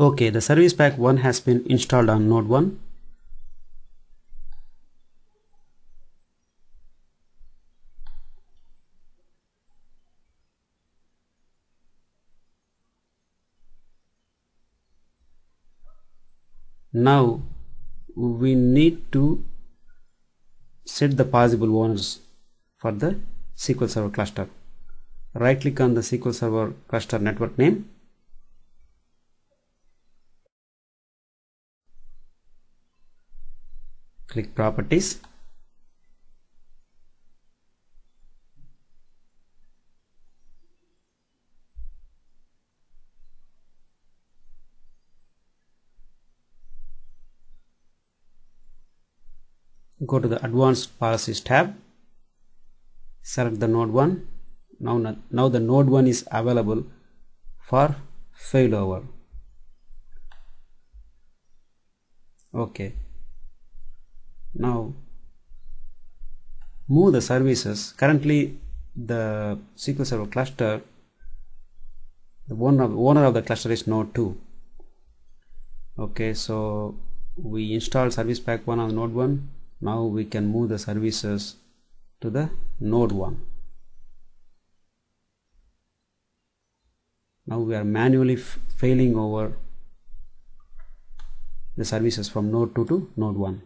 Okay, the service pack 1 has been installed on node 1. Now we need to set the possible owners for the SQL Server cluster. Right click on the SQL Server cluster network name click properties. Go to the advanced policies tab. Select the node 1 now now the node 1 is available for failover. Okay now move the services. Currently the SQL Server cluster the owner of, owner of the cluster is node 2 okay so we install service pack 1 on node 1 now we can move the services to the node 1 now we are manually failing over the services from node 2 to node 1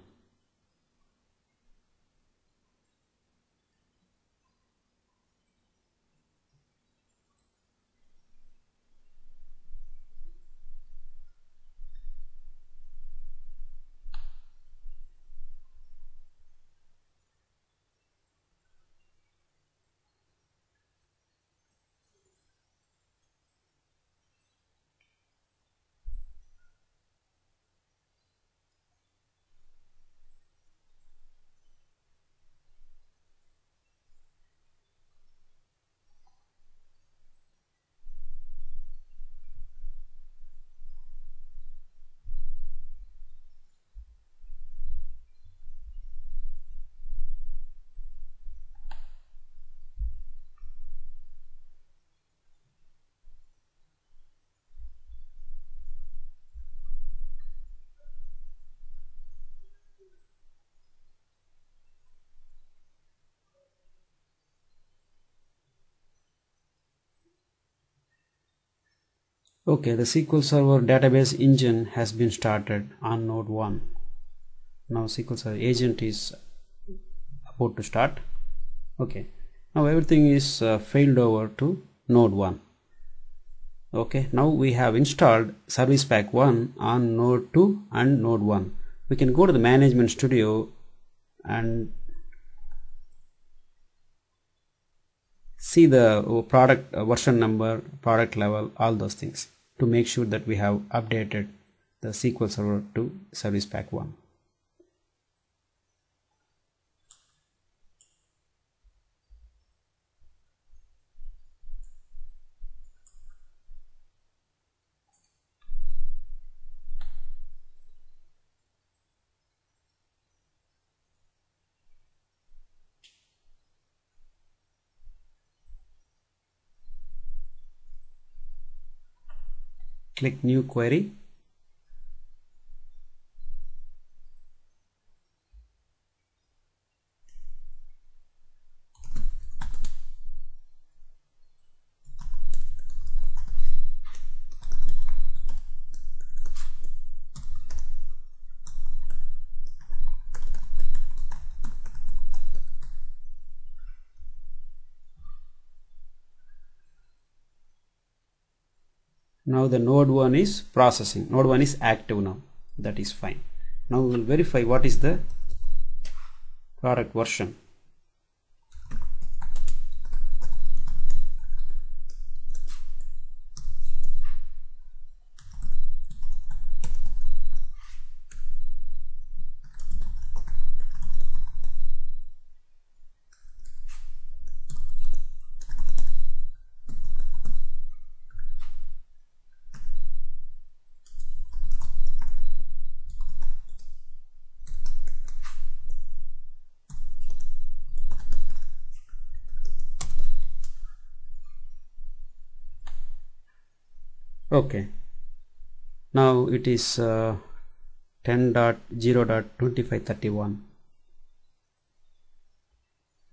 Okay, the SQL Server database engine has been started on node 1. Now SQL Server agent is about to start. Okay, now everything is uh, failed over to node 1. Okay, now we have installed Service Pack 1 on node 2 and node 1. We can go to the Management Studio and see the uh, product uh, version number, product level, all those things to make sure that we have updated the SQL Server to Service Pack 1. Click new query now the node 1 is processing. Node 1 is active now. That is fine. Now we will verify what is the product version okay. Now it is uh, 10.0.2531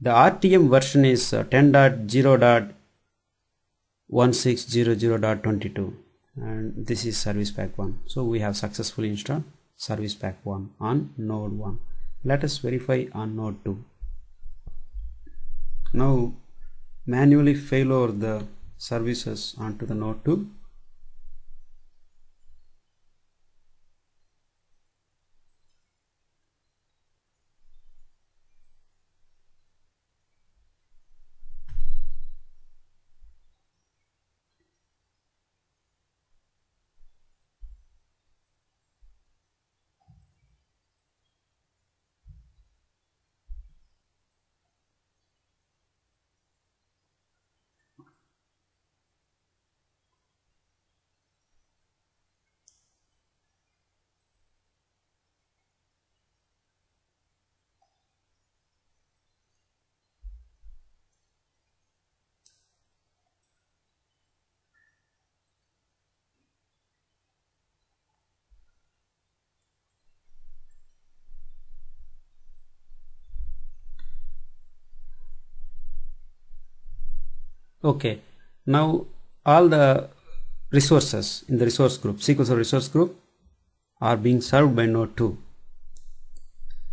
the RTM version is uh, 10.0.1600.22 and this is service pack 1 so we have successfully installed service pack 1 on node 1 let us verify on node 2 now manually fail over the services onto the node 2 okay. Now all the resources in the resource group Server resource group are being served by node 2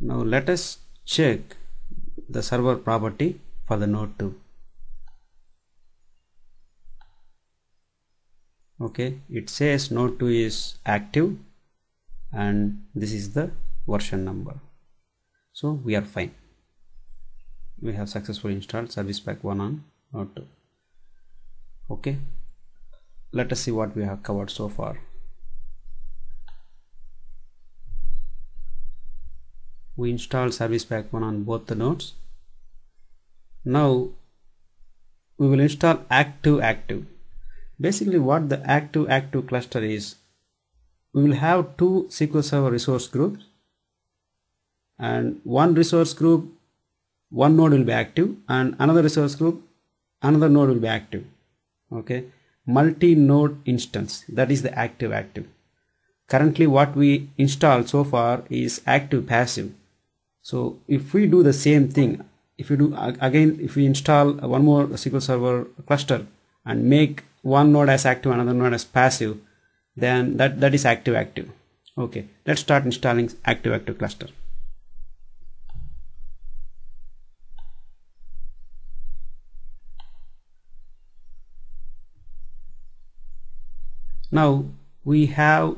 now let us check the server property for the node 2 okay. It says node 2 is active and this is the version number. So we are fine. We have successfully installed service pack 1 on node 2 okay? Let us see what we have covered so far. We installed service pack 1 on both the nodes. Now we will install active active. Basically what the active active cluster is we will have two SQL Server resource groups. And one resource group one node will be active and another resource group another node will be active okay? Multi-node instance. That is the active active. Currently what we install so far is active passive. So if we do the same thing if we do again if we install one more SQL Server cluster and make one node as active another node as passive then that that is active active. Okay? Let's start installing active active cluster Now we have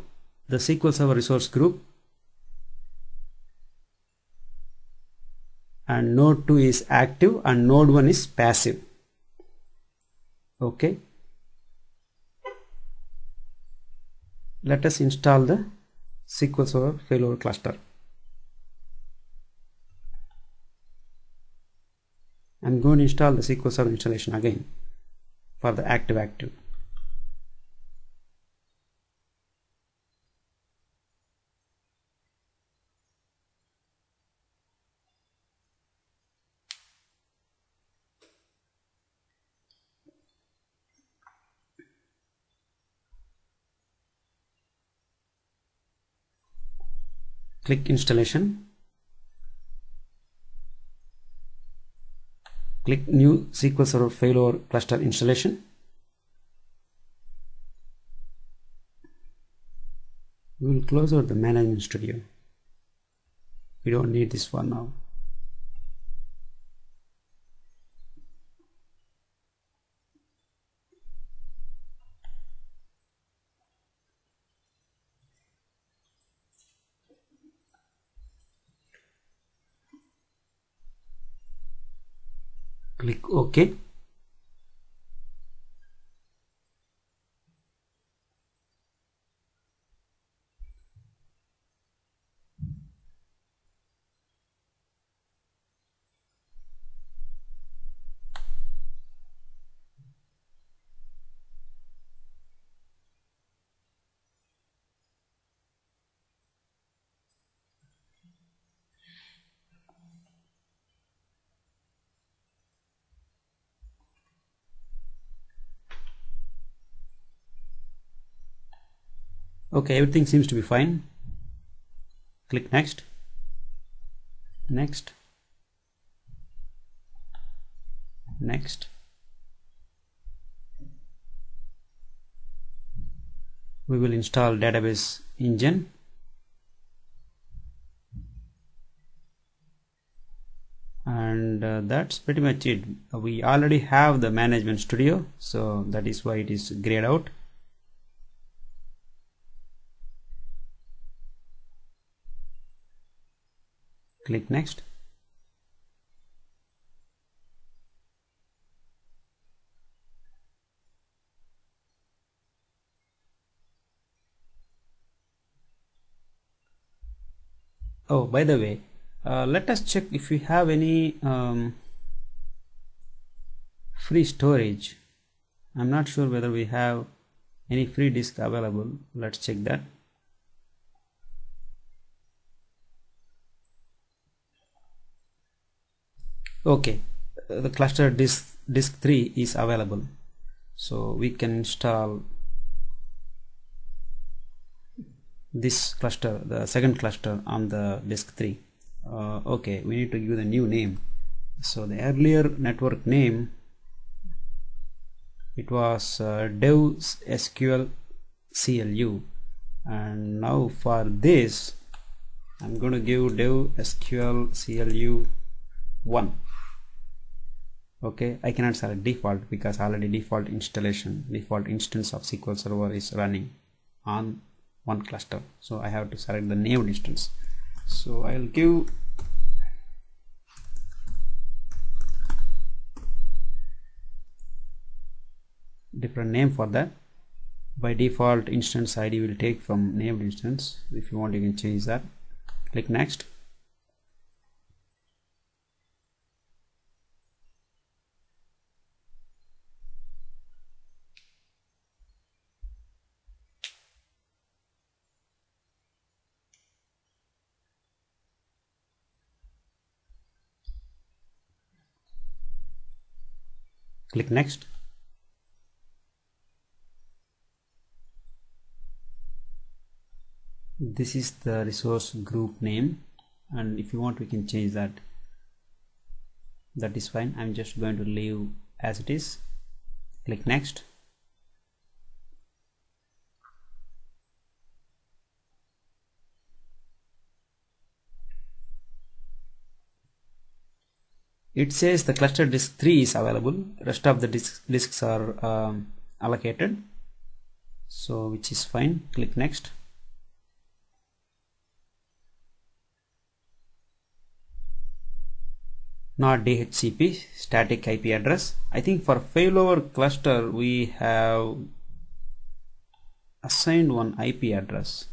the SQL Server resource group and node 2 is active and node 1 is passive. Okay. Let us install the SQL Server failover cluster. I'm going to install the SQL Server installation again for the active active. Click installation click new SQL Server failover cluster installation we will close out the management studio. We don't need this for now click ok okay everything seems to be fine. Click next. Next. Next. We will install database engine. And uh, that's pretty much it. We already have the management studio so that is why it is grayed out click next. Oh by the way uh, let us check if we have any um, free storage. I'm not sure whether we have any free disk available. Let's check that okay. The cluster disk disk 3 is available. So we can install this cluster the second cluster on the disk 3 uh, okay we need to give the new name. So the earlier network name it was uh, dev sql clu and now for this I'm going to give dev sql clu 1 okay I cannot select default because already default installation default instance of SQL Server is running on one cluster. So I have to select the named instance. So I'll give different name for that. By default instance ID will take from named instance. If you want you can change that. Click next click next. This is the resource group name and if you want we can change that. That is fine. I'm just going to leave as it is. Click next it says the cluster disk 3 is available. Rest of the disk, disks are um, allocated. So which is fine. Click next. Not DHCP static IP address. I think for failover cluster we have assigned one IP address.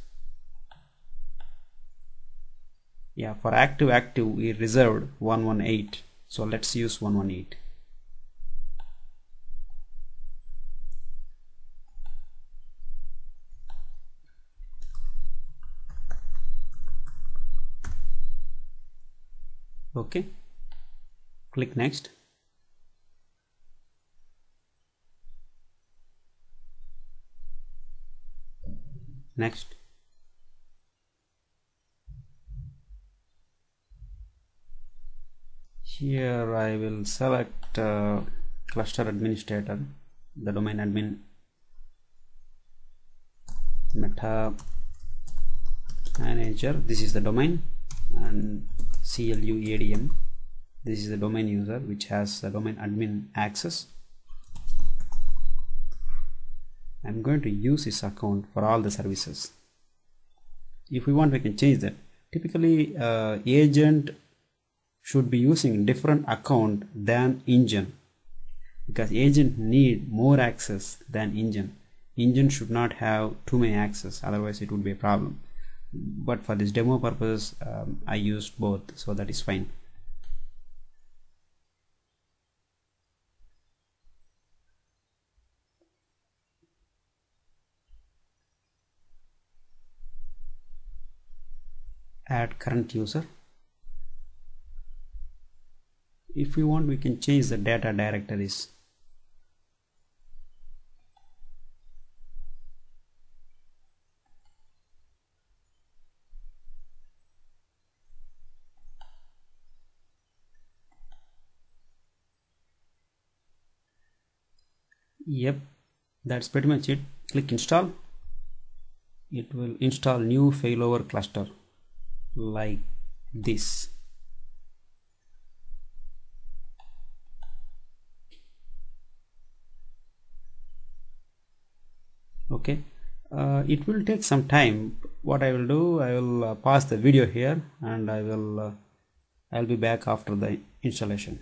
Yeah for active active we reserved 118 so let's use 118 okay. Click next. Next here I will select uh, cluster administrator the domain admin meta manager. This is the domain and CLU ADM this is the domain user which has the domain admin access. I'm going to use this account for all the services. If we want we can change that. Typically uh, agent should be using different account than engine. Because agent need more access than engine. Engine should not have too many access otherwise it would be a problem. But for this demo purpose um, I used both so that is fine. Add current user if we want we can change the data directories. Yep that's pretty much it. Click install. It will install new failover cluster like this. Okay. Uh, it will take some time. What I will do I will uh, pause the video here and I will uh, I'll be back after the installation